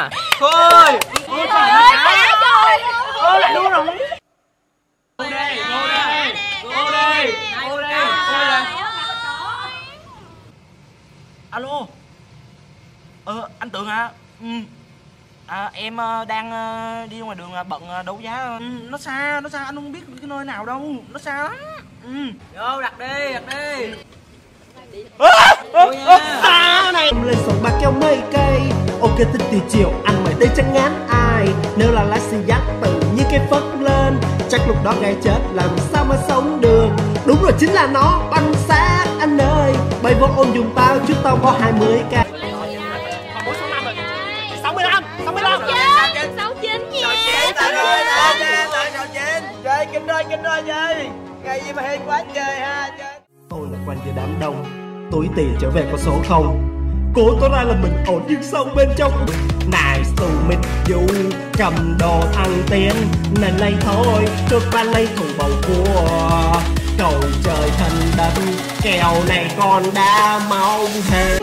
nha thôi Trời ơi, ô lại luôn rồi vô đây vô đây vô đây vô đây vô đây. Alo. Ờ anh tưởng hả ừ. À, em ờ, đang ờ, đi ngoài đường ờ, bận đấu giá. Ừ, nó xa nó xa anh không biết cái nơi nào đâu. Nó xa lắm. Ừ. Vô đặt đi đặt đi. À, này? Lên sòng ok thích thì chiều anh mày đây chẳng ngán ai? Nếu là lái xe dắt tự nhiên cái phất lên chắc lúc đó gai chết làm sao mà sống được? Đúng rồi chính là nó bánh xác anh ơi. Bay vô ôm dùng tao chứ tao có 20 k. Còn mỗi số năm rồi sáu mươi lăm sáu mươi lăm. Chín, sáu chín nha. chơi kinh rồi kinh rồi chơi ngày gì mà hên quá chơi ha tôi là quan với đám đông túi tiền trở về con số không cố tỏ ra là mình ổn nhưng sâu bên trong? Này to mịt dù cầm đồ thăng tiến, nên lấy thôi trước ban lấy thùng bầu cua. Cầu trời thần đất kèo này còn đã mong hè